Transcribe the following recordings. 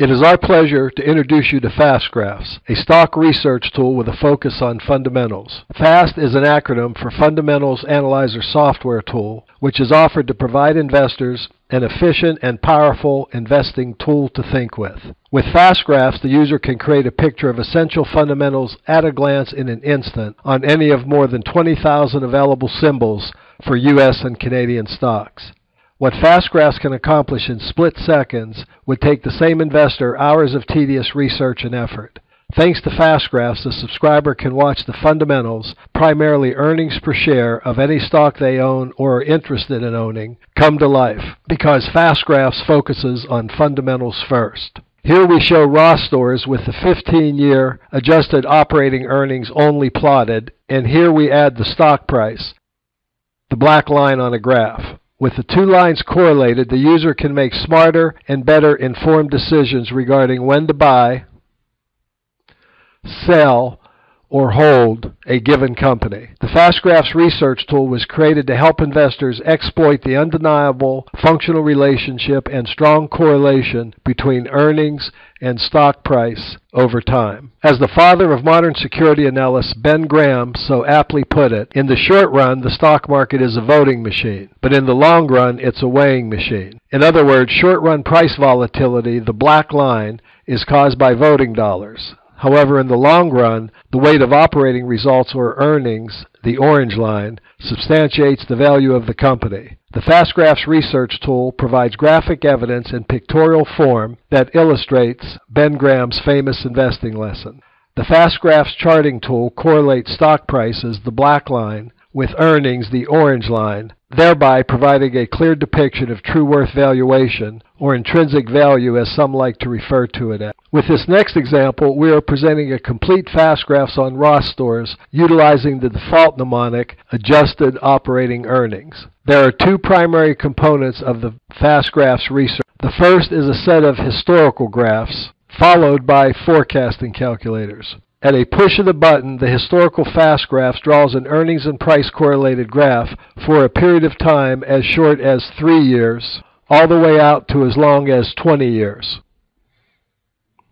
It is our pleasure to introduce you to FastGraphs, a stock research tool with a focus on fundamentals. FAST is an acronym for Fundamentals Analyzer Software Tool, which is offered to provide investors an efficient and powerful investing tool to think with. With FastGraphs, the user can create a picture of essential fundamentals at a glance in an instant on any of more than 20,000 available symbols for U.S. and Canadian stocks. What FastGraphs can accomplish in split seconds would take the same investor hours of tedious research and effort. Thanks to FastGraphs, the subscriber can watch the fundamentals, primarily earnings per share, of any stock they own or are interested in owning, come to life, because FastGraphs focuses on fundamentals first. Here we show Ross Stores with the 15 year adjusted operating earnings only plotted, and here we add the stock price, the black line on a graph. With the two lines correlated, the user can make smarter and better informed decisions regarding when to buy, sell, or hold a given company. The FastGraphs research tool was created to help investors exploit the undeniable functional relationship and strong correlation between earnings and stock price over time. As the father of modern security analysis, Ben Graham, so aptly put it, in the short run, the stock market is a voting machine, but in the long run, it's a weighing machine. In other words, short run price volatility, the black line, is caused by voting dollars. However, in the long run, the weight of operating results or earnings, the orange line, substantiates the value of the company. The FastGraphs research tool provides graphic evidence in pictorial form that illustrates Ben Graham's famous investing lesson. The FastGraphs charting tool correlates stock prices, the black line, with earnings, the orange line, thereby providing a clear depiction of true worth valuation, or intrinsic value as some like to refer to it as. With this next example, we are presenting a complete fast graphs on Ross stores utilizing the default mnemonic adjusted operating earnings. There are two primary components of the fast graphs research. The first is a set of historical graphs, followed by forecasting calculators. At a push of the button, the historical FastGraphs draws an earnings and price correlated graph for a period of time as short as three years, all the way out to as long as 20 years.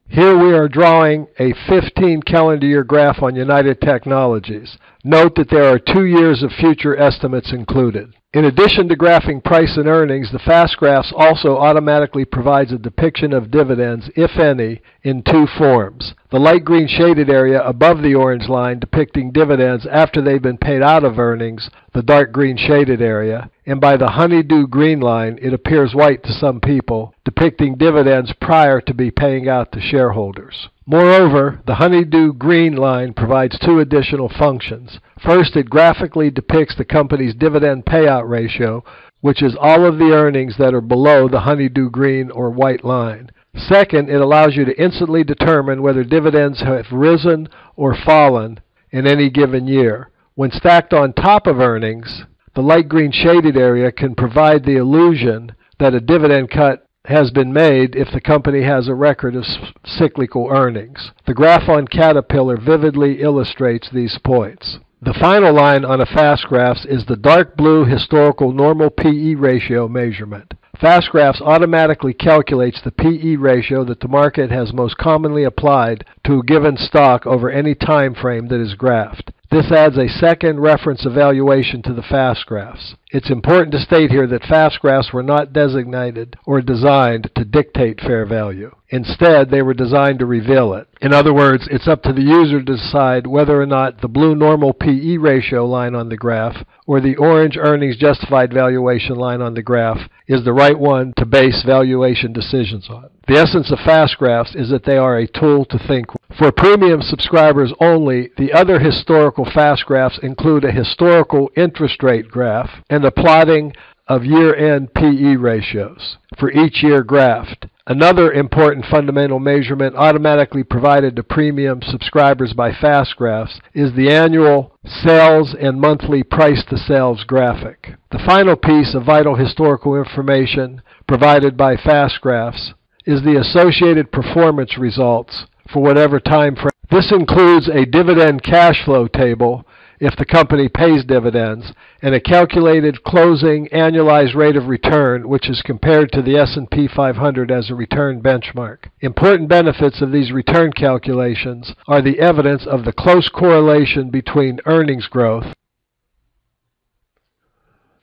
Here we are drawing a 15 calendar year graph on United Technologies. Note that there are two years of future estimates included. In addition to graphing price and earnings, the fast graphs also automatically provides a depiction of dividends, if any, in two forms. The light green shaded area above the orange line depicting dividends after they've been paid out of earnings, the dark green shaded area, and by the honeydew green line, it appears white to some people, depicting dividends prior to be paying out to shareholders. Moreover, the honeydew green line provides two additional functions. First, it graphically depicts the company's dividend payout ratio, which is all of the earnings that are below the honeydew green or white line. Second, it allows you to instantly determine whether dividends have risen or fallen in any given year. When stacked on top of earnings, the light green shaded area can provide the illusion that a dividend cut has been made if the company has a record of cyclical earnings. The graph on Caterpillar vividly illustrates these points. The final line on a FastGraphs is the dark blue historical normal PE ratio measurement. Fast graphs automatically calculates the PE ratio that the market has most commonly applied to a given stock over any time frame that is graphed. This adds a second reference evaluation to the fast graphs. It's important to state here that fast graphs were not designated or designed to dictate fair value. Instead, they were designed to reveal it. In other words, it's up to the user to decide whether or not the blue normal PE ratio line on the graph or the orange earnings justified valuation line on the graph is the right one to base valuation decisions on. The essence of fast graphs is that they are a tool to think. For premium subscribers only, the other historical fast graphs include a historical interest rate graph and the plotting of year-end PE ratios for each year graphed. Another important fundamental measurement automatically provided to premium subscribers by FastGraphs is the annual sales and monthly price to sales graphic. The final piece of vital historical information provided by FastGraphs is the associated performance results for whatever time frame. This includes a dividend cash flow table if the company pays dividends, and a calculated closing annualized rate of return which is compared to the S&P 500 as a return benchmark. Important benefits of these return calculations are the evidence of the close correlation between earnings growth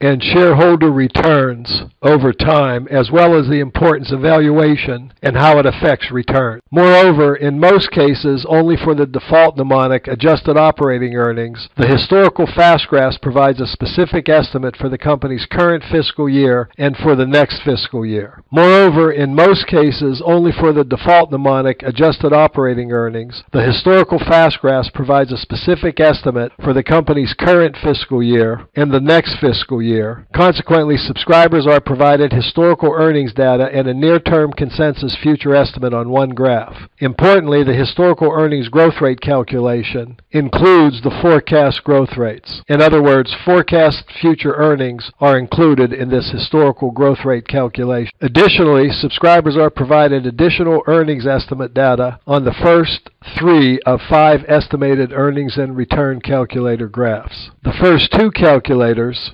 and shareholder returns over time, as well as the importance of valuation and how it affects return. Moreover, in most cases, only for the default mnemonic adjusted operating earnings, the historical fast graphs provides a specific estimate for the company's current fiscal year and for the next fiscal year. Moreover, in most cases, only for the default mnemonic adjusted operating earnings, the historical fast graphs provides a specific estimate for the company's current fiscal year and the next fiscal year. Consequently, subscribers are provided historical earnings data and a near-term consensus future estimate on one graph. Importantly, the historical earnings growth rate calculation includes the forecast growth rates. In other words, forecast future earnings are included in this historical growth rate calculation. Additionally, subscribers are provided additional earnings estimate data on the first three of five estimated earnings and return calculator graphs. The first two calculators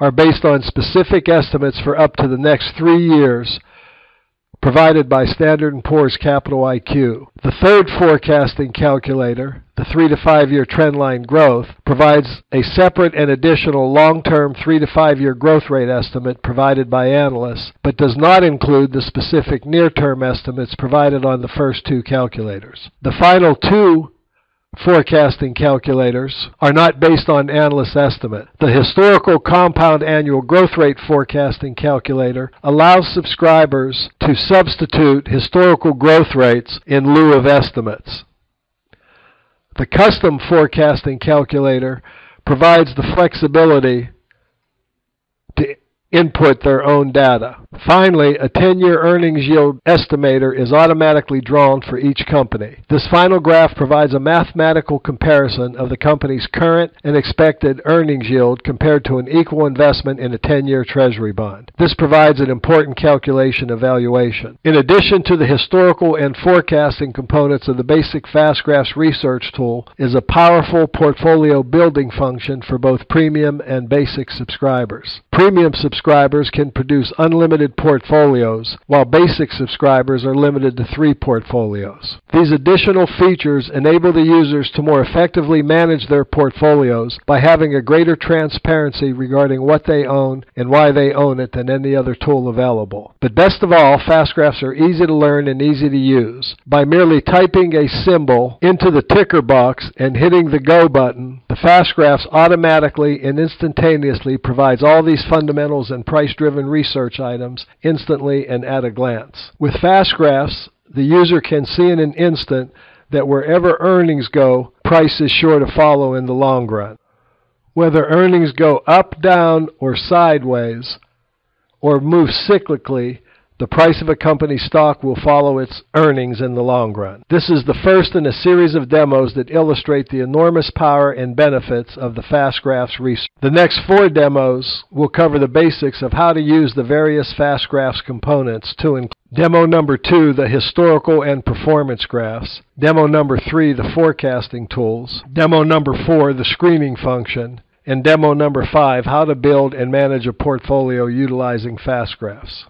are based on specific estimates for up to the next three years provided by Standard & Poor's Capital IQ. The third forecasting calculator, the 3 to 5 year trendline growth, provides a separate and additional long-term 3 to 5 year growth rate estimate provided by analysts, but does not include the specific near-term estimates provided on the first two calculators. The final two forecasting calculators are not based on analyst estimate. The historical compound annual growth rate forecasting calculator allows subscribers to substitute historical growth rates in lieu of estimates. The custom forecasting calculator provides the flexibility input their own data. Finally, a 10-year earnings yield estimator is automatically drawn for each company. This final graph provides a mathematical comparison of the company's current and expected earnings yield compared to an equal investment in a 10-year treasury bond. This provides an important calculation of valuation. In addition to the historical and forecasting components of the basic FastGraphs research tool is a powerful portfolio building function for both premium and basic subscribers. Premium subscribers can produce unlimited portfolios, while basic subscribers are limited to three portfolios. These additional features enable the users to more effectively manage their portfolios by having a greater transparency regarding what they own and why they own it than any other tool available. But best of all, FastGraphs are easy to learn and easy to use. By merely typing a symbol into the ticker box and hitting the Go button, the FastGraphs automatically and instantaneously provides all these fundamentals and price-driven research items instantly and at a glance. With fast graphs, the user can see in an instant that wherever earnings go, price is sure to follow in the long run. Whether earnings go up, down, or sideways, or move cyclically, the price of a company's stock will follow its earnings in the long run. This is the first in a series of demos that illustrate the enormous power and benefits of the FastGraphs research. The next four demos will cover the basics of how to use the various FastGraphs components to include Demo number two, the historical and performance graphs. Demo number three, the forecasting tools. Demo number four, the screening function. And demo number five, how to build and manage a portfolio utilizing FastGraphs.